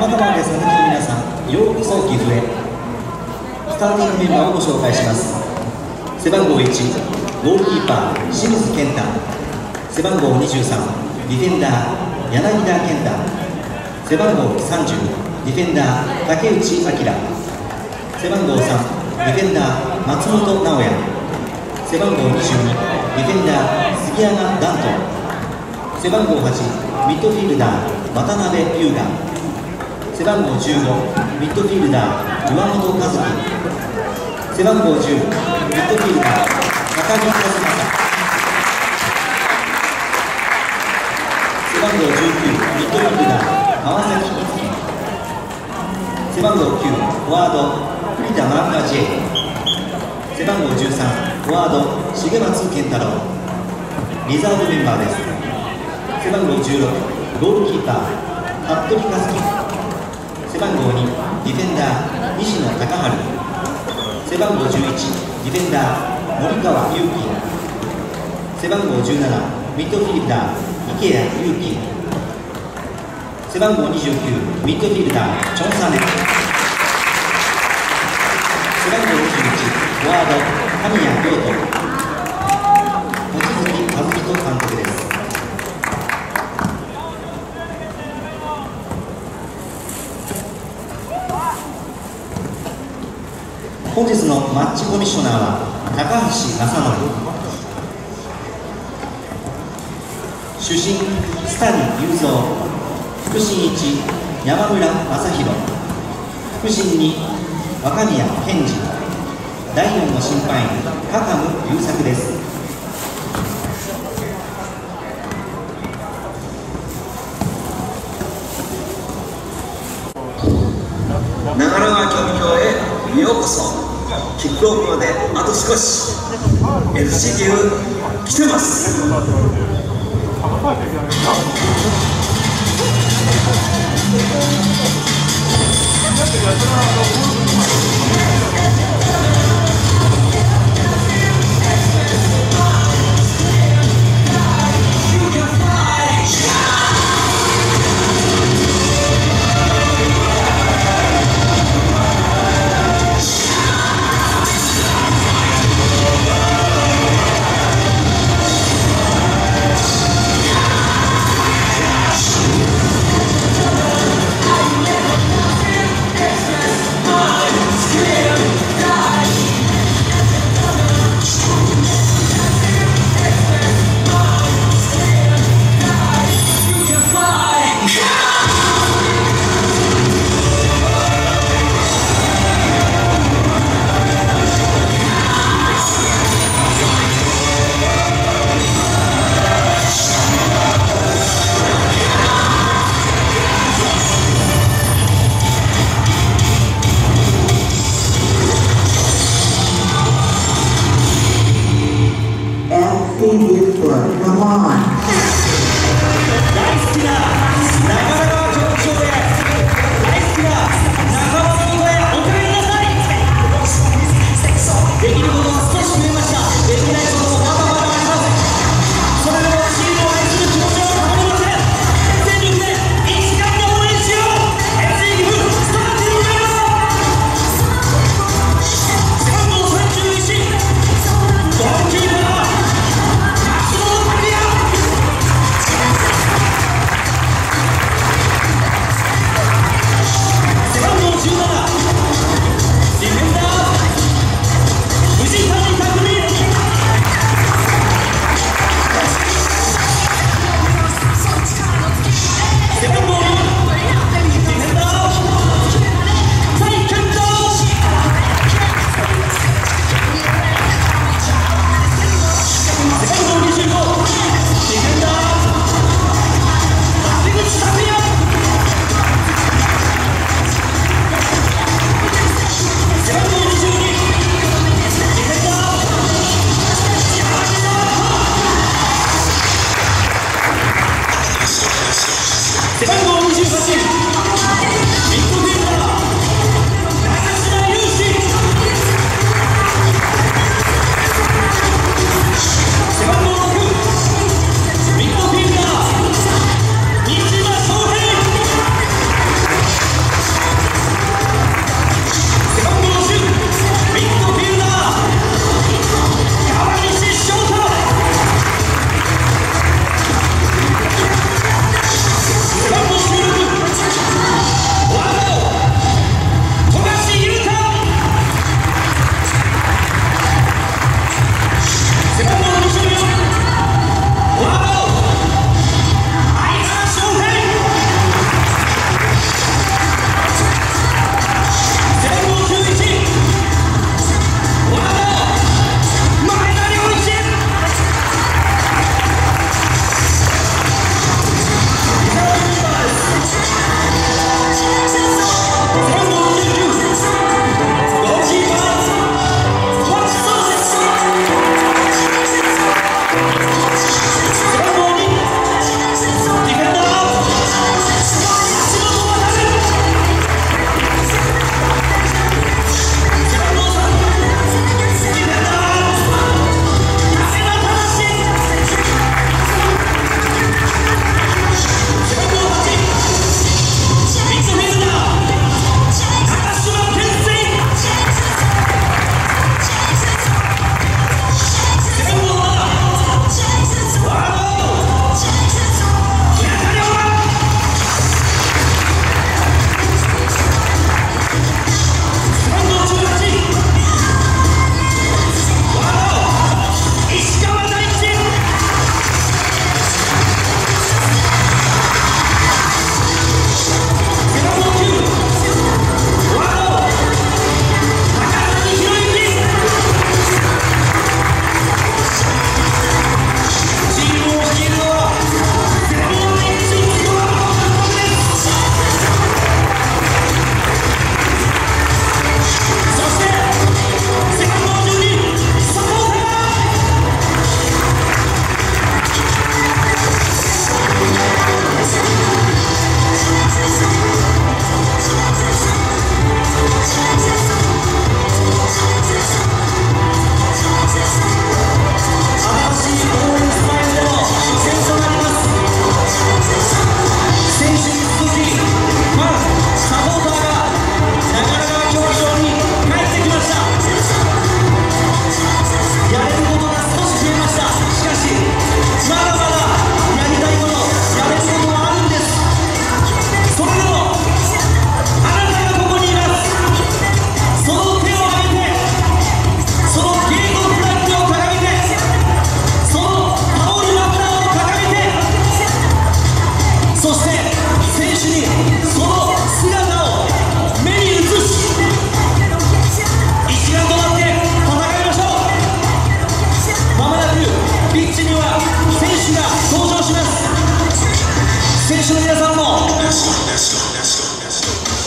玉川でさぬきの皆さんようこそ岐阜へ。スターティングメンバーをご紹介します。背番号1ゴールキーパー清水健太。背番号23ディフェンダー柳田健太。背番号30ディフェンダー竹内明。背番号3ディフェンダー松本直也背番号22ディフェンダー杉山ダント背番号8ミッドフィールダー渡辺優雅。背番号15ミッドフィールダー岩本和樹。背番号10ミッドフィールダー高木和正背番号19ミッドフィールダー川崎一樹。背番号9フォワード栗田マーカー J 背番号13フォワード重松健太郎リザーブメンバーです背番号16ゴールキーパー服部和樹。番号2ディフェンダー西野隆治背番号11ディフェンダー森川祐希背番号17ミッドフィルダー池谷祐希背番号29ミッドフィルダーチョンサネ。背番号21フォワード神谷亮斗本日のマッチコミッショナーは高橋正則。主審津谷雄三。副審一山村正弘。副審2若宮健二第4の審判員高野優作です。福岡まであと少し。FC 級来てます。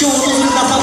就是大家